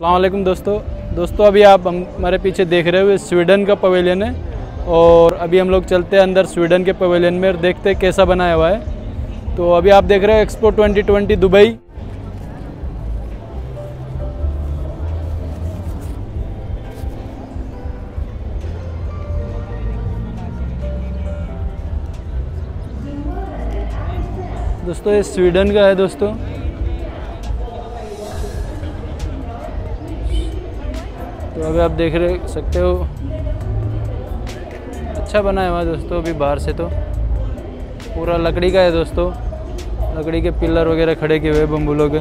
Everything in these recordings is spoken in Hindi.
अल्लाम दोस्तों। दोस्तों, अभी आप हमारे पीछे देख रहे हो स्वीडन का पवेलियन है। और अभी हम लोग चलते हैं अंदर स्वीडन के पवेलियन में और देखते हैं कैसा बनाया हुआ है। तो अभी आप देख रहे हो एक्सपो 2020 दुबई। दोस्तों, ये स्वीडन का है दोस्तों। तो अभी आप देख रहे सकते हो। अच्छा हुआ है दोस्तों अभी बाहर से तो। पूरा लकड़ी का है दोस्तों। लकड़ी के पिलर वगैरह खड़े किए हुए बम्बूलों के।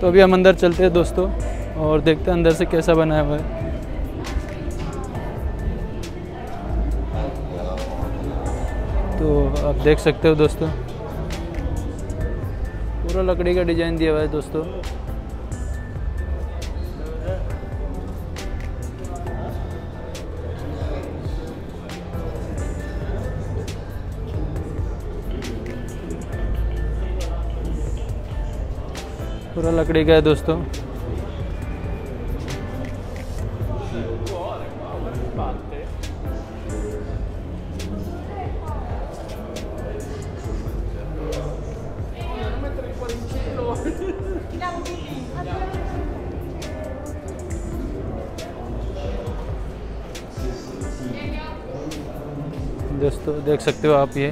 तो अभी हम अंदर चलते हैं दोस्तों और देखते हैं अंदर से कैसा बनाया हुआ है आप देख सकते हो दोस्तों। पूरा लकड़ी का डिज़ाइन दिया हुआ है दोस्तों। पूरा लकड़ी का है दोस्तों। दोस्तों देख सकते हो आप ये।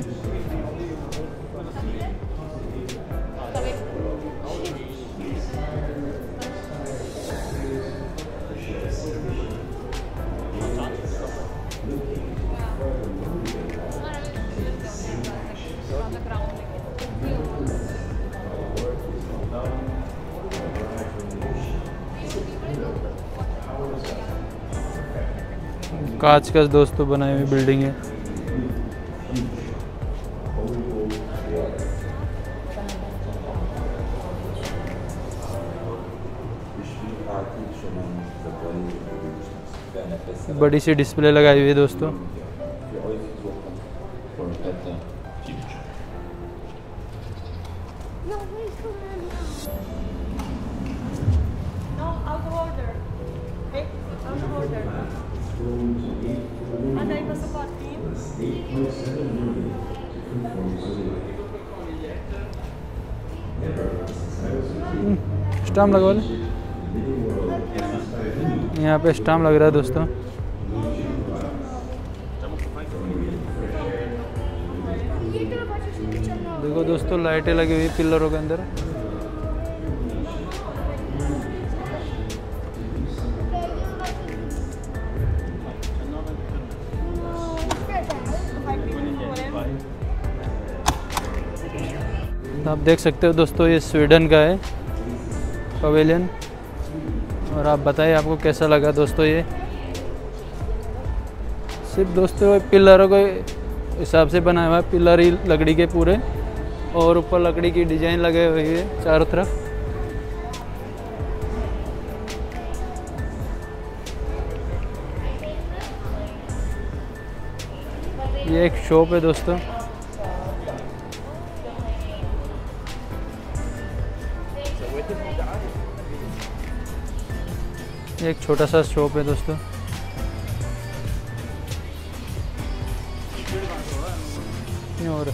काज का दोस्तों तो बनाई हुई बिल्डिंग है। बड़ी सी डिस्प्ले लगाई हुई है दोस्तों। स्टाम लगवा ले यहाँ पे स्टाम लग रहा है दोस्तों। देखो दोस्तों, लाइटें लगी हुई पिलरों के अंदर। आप देख सकते हो दोस्तों, ये स्वीडन का है पवेलियन। और आप बताइए आपको कैसा लगा दोस्तों ये? सिर्फ़ दोस्तों पिलरों के हिसाब से बनाया हुआ है, पिलर ही लकड़ी के पूरे। और ऊपर लकड़ी की डिज़ाइन लगे हुए है चारों तरफ़। ये एक शॉप है दोस्तों। एक छोटा सा शॉप है दोस्तों। और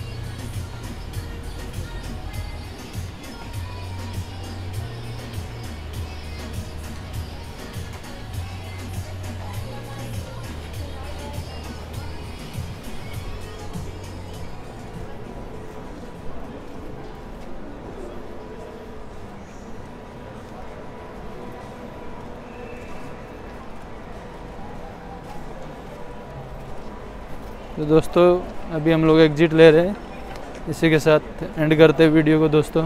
तो दोस्तों, अभी हम लोग एग्जिट ले रहे हैं। इसी के साथ एंड करते वीडियो को दोस्तों।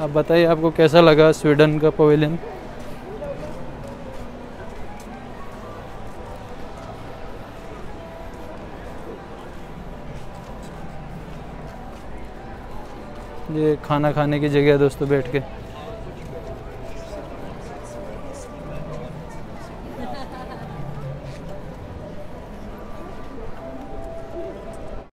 आप बताइए, आपको कैसा लगा स्वीडन का पवेलियन ये खाना खाने की जगह है दोस्तों, बैठ के।